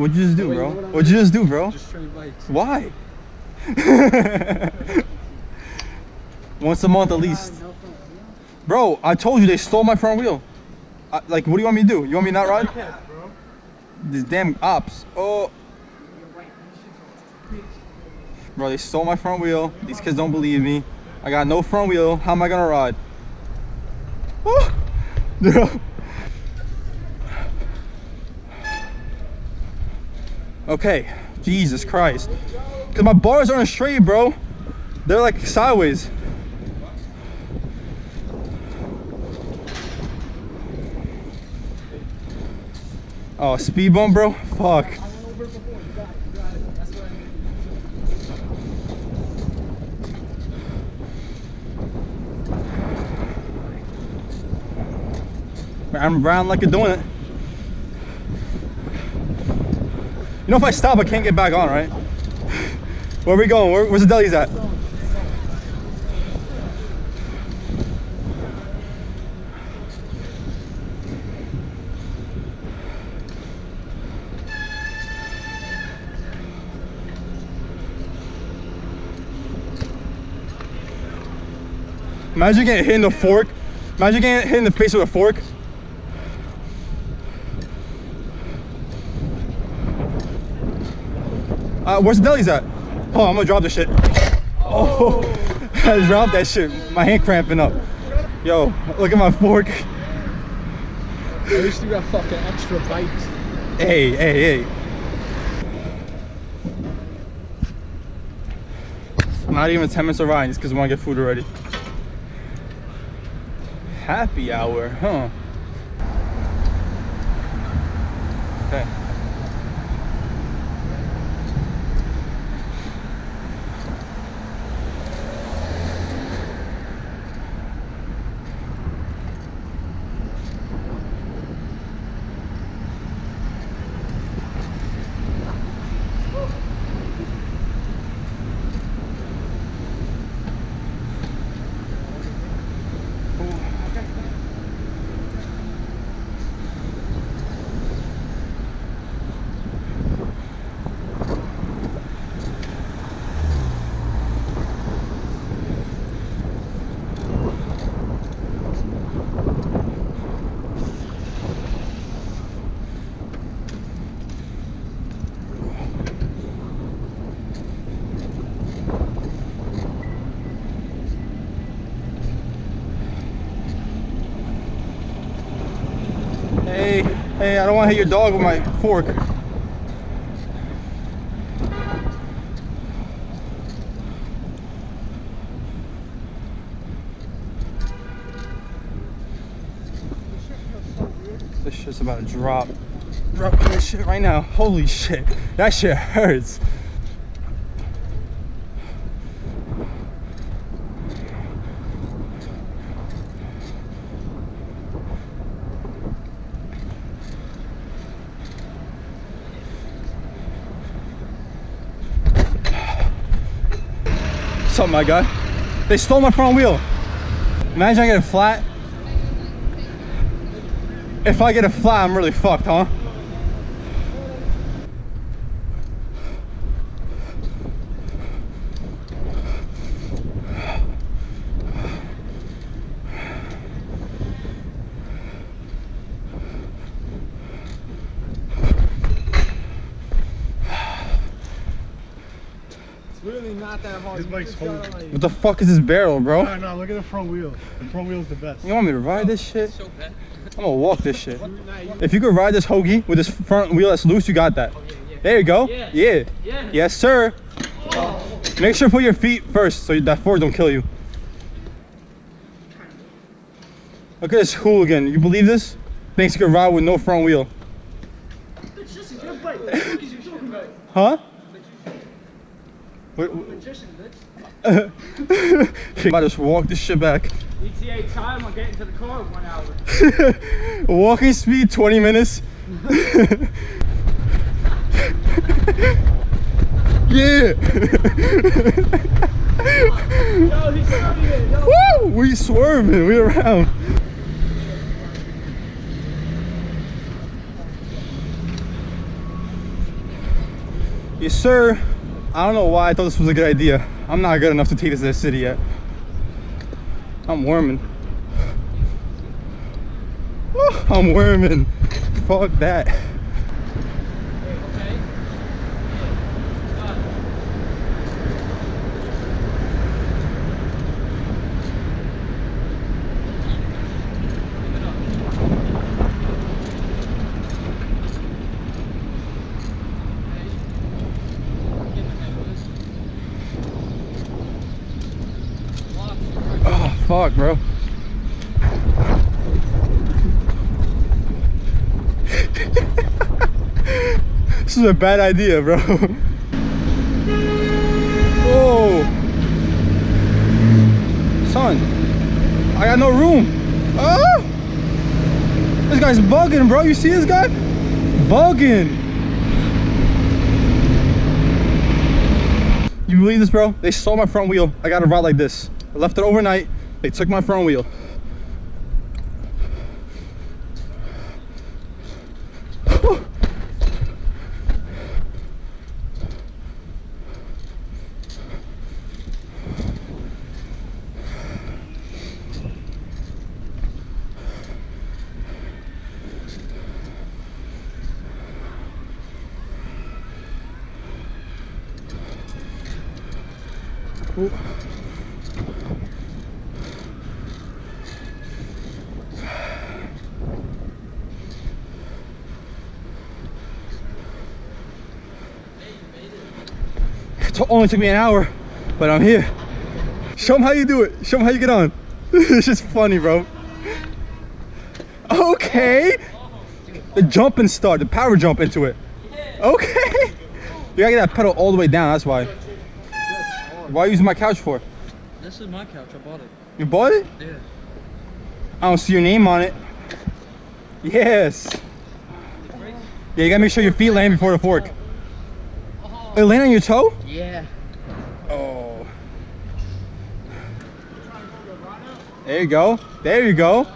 What'd you just do, Wait, bro? what What'd you just do, bro? Just train bikes. Why? Once a month at least. Bro, I told you they stole my front wheel. I, like, what do you want me to do? You want me to not ride? These damn ops. Oh. Bro, they stole my front wheel. These kids don't believe me. I got no front wheel. How am I gonna ride? Oh. Okay, Jesus Christ. Cause my bars aren't straight, bro. They're like sideways. Oh, speed bump, bro? Fuck. I'm around like you're doing it. You know, if I stop, I can't get back on, right? Where are we going? Where, where's the delis at? Imagine getting hit in the fork. Imagine getting hit in the face with a fork. Uh, where's the delis at? Oh, I'm gonna drop this shit. Oh, I dropped that shit. My hand cramping up. Yo, look at my fork. At least you got fucking extra bikes. Hey, hey, hey. Not even 10 minutes of riding just because we want to get food already. Happy hour, huh? Okay. Hey, I don't want to hit your dog with my fork. This shit's about to drop. Drop this shit right now. Holy shit. That shit hurts. Up, my guy? They stole my front wheel. Imagine I get a flat. If I get a flat, I'm really fucked, huh? Not that hard. This You bike's just like- What the fuck is this barrel, bro? No, no, look at the front wheel. The front wheel's the best. You want me to ride this shit? So bad. I'm gonna walk this shit. If you could ride this hoagie with this front wheel that's loose, you got that. Oh, there you go. Yeah. Yeah. Yeah. Yes, sir. Oh. Make sure to put your feet first so that fork don't kill you. Look at this hooligan. You believe this? Thinks you can ride with no front wheel. It's just a good bike. What the fuck is you talking about? Huh? What, what- Magician, bitch. you might just walk this shit back. ETA time on getting to the car one hour. Walking speed 20 minutes. yeah. Yo, he's. Yo. Woo! We swerving. We around. Yes, sir. I don't know why I thought this was a good idea. I'm not good enough to take this to the city yet. I'm worming. I'm warming. Fuck that. Oh, fuck, bro. this is a bad idea, bro. Whoa. Son, I got no room. Oh! This guy's bugging, bro. You see this guy? Bugging. You believe this, bro? They stole my front wheel. I got it ride like this. I left it overnight. They took my front wheel. Ooh. It only took me an hour, but I'm here. Show them how you do it. Show them how you get on. it's just funny, bro. Okay. The jump and start, the power jump into it. Okay. You gotta get that pedal all the way down, that's why. Why are you using my couch for? This is my couch. I bought it. You bought it? Yeah. I don't see your name on it. Yes. Yeah, you gotta make sure your feet land before the fork. It on your toe? Yeah. Oh. There you go. There you go.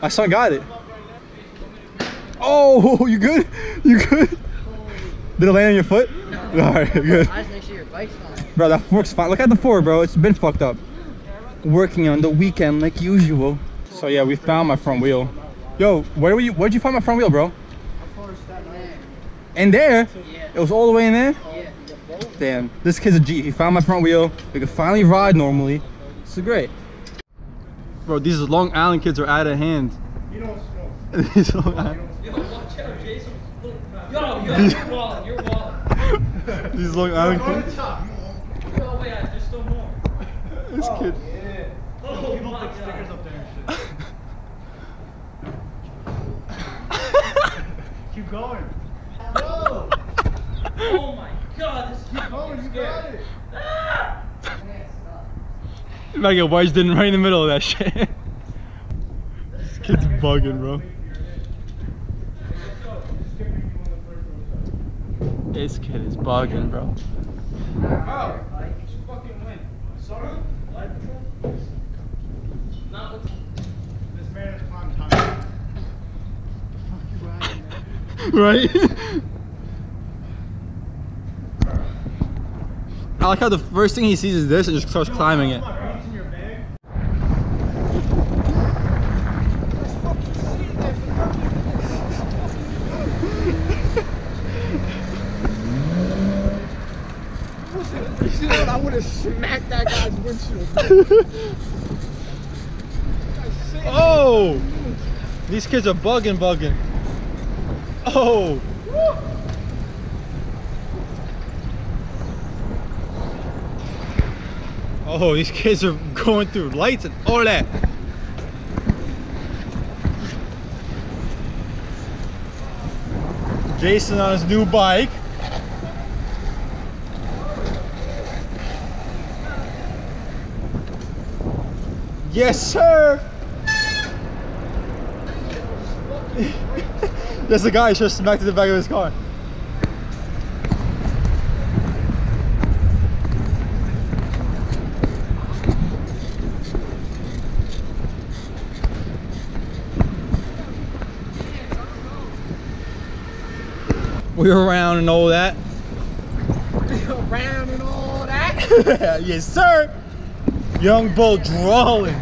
My son got it. Oh, you good? You good? Did it land on your foot? Alright, good. I just make sure your bike's fine. Bro, that fork's fine. Look at the fork, bro. It's been fucked up. Working on the weekend like usual. So yeah, we found my front wheel. Yo, where were you? Where'd you find my front wheel, bro? In there? Yeah. It was all the way in there? Yeah. Damn, this kid's a G. He found my front wheel. We can finally ride normally. This is great. Bro, these Long Island kids are out of hand. You don't smoke. These Long Island- Yo, watch out, Jason. Yo, yo, you're walling. You're walling. these Long Island kids. Yo, wait, there's still more. This oh, kid. Oh People my put stickers god. up there and shit. Keep going. Go. Oh my god, this is Keep going. You got it. You might get wedged in right in the middle of that shit. this kid's bugging, bro. This kid is bugging, bro. Oh. Fucking win. Sorry. Not This man is prime time. right? I like how the first thing he sees is this and just starts climbing it. Come on, reach in your bag. You know what? I would have smacked that guy's windshield. Oh! These kids are bugging, bugging. Oh! Oh, these kids are going through lights and all that. Jason on his new bike. Yes, sir. There's a guy just smacked in the back of his car. We were around and all that. around and all that. yes, sir. Young bull drawing.